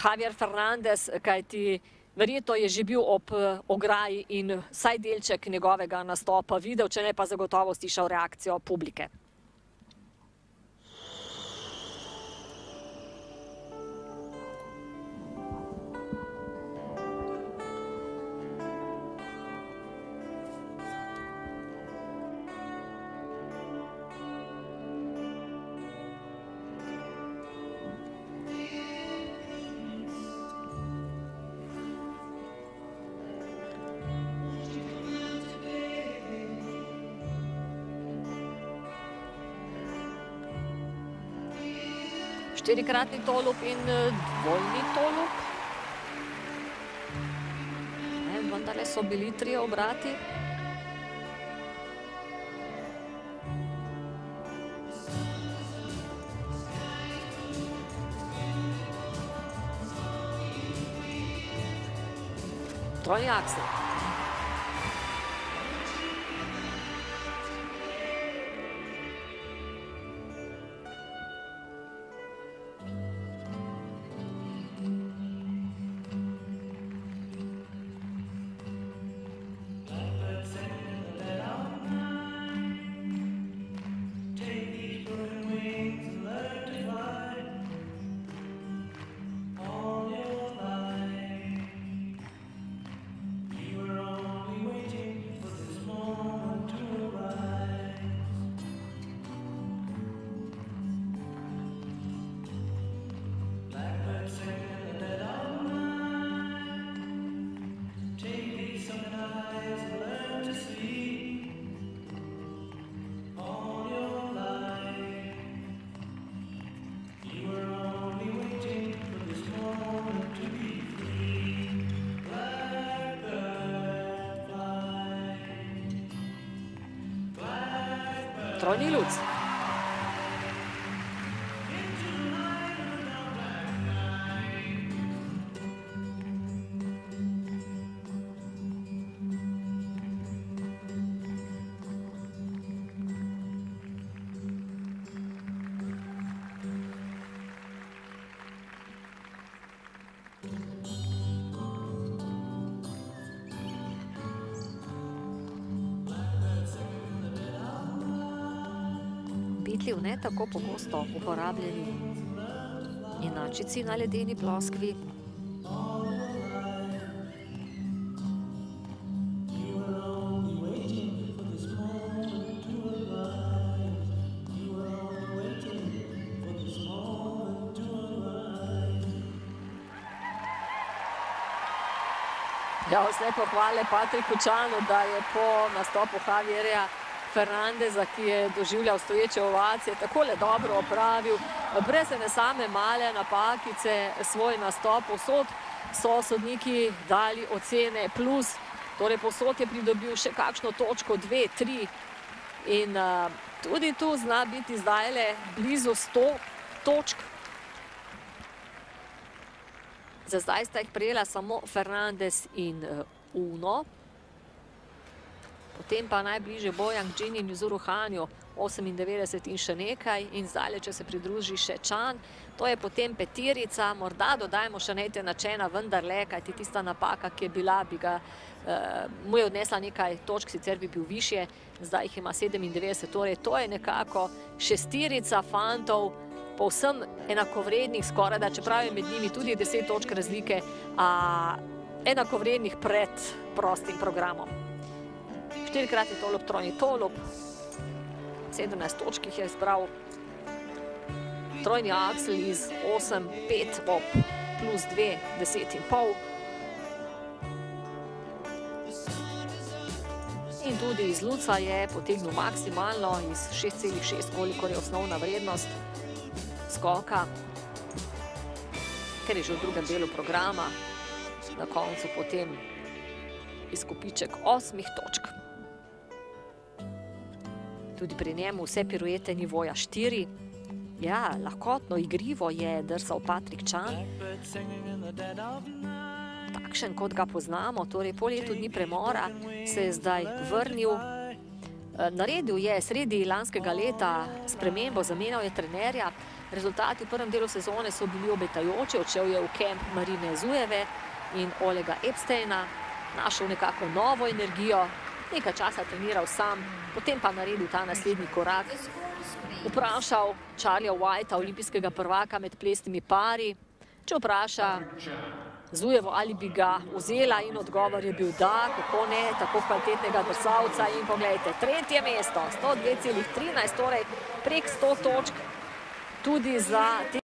Javier Fernandez, kaj ti verjetno je že bil ob ograji in saj delček njegovega nastopa videl, če ne pa zagotovo slišal reakcijo publike. Štirikratni tolub in eh, dvojni tolub. Vendarle so bili tri obrati. Trojni aksel. Trojni Luc. Bitli v ne tako pogosto uporabljeni inačici na ledeni ploskvi. Ja, vse pohvale Patriku Čanu, da je po nastopu Javierja Fernandeza, ki je doživljal stoječe ovacije, takole dobro opravil, brez ene same male napakice, svoj nastop, posod so sodniki dali ocene plus, torej posod je pridobil še kakšno točko, dve, tri in tudi tu zna biti zdajle blizu sto točk. Za zdaj sta jih prijela samo Fernandez in Uno. Potem pa najbližje Bojan Gdžin in Juzuru Hanju, 98 in še nekaj. In zdaj, če se pridruži še Čan, to je potem petirica. Morda dodajmo še nekaj načena, vendar le, kajti tista napaka, ki je bila, bi ga, eh, mu je odnesla nekaj točk, sicer bi bil višje, zdaj jih ima 97. Torej, to je nekako šestirica fantov, povsem enakovrednih skoraj, da čeprav je med njimi tudi 10 točk razlike, a enakovrednih pred prostim programom štirikratni tolop, trojni tolop, 17 točk jih je izbral, trojni aksel iz 8, 5 op, plus 2, 10 in pol. In tudi iz Luca je potegnil maksimalno iz 6,6, kolikor je osnovna vrednost skoka, ker je že v drugem delu programa, na koncu potem izkupiček osmih točk tudi pri njemu vse piruete nivoja štiri. Ja, lahkotno, igrivo je drsal Patrik Čan. Takšen, kot ga poznamo, torej po letu dni premora, se je zdaj vrnil. Naredil je sredi lanskega leta spremembo, zamenjal je trenerja, Rezultati v prvem delu sezone so bili obetajoči, odšel je v kemp Marine Zujeve in Olega Epsteina, našel nekako novo energijo, nekaj časa treniral sam, potem pa naredil ta naslednji korak. Vprašal Charlie'a Whitea, olimpijskega prvaka med plesnimi pari, če vpraša Zujevo, ali bi ga vzela in odgovor je bil da, kako ne, tako kvalitetnega drsalca in pogledajte, tretje mesto, 102,13, torej prek 100 točk tudi za te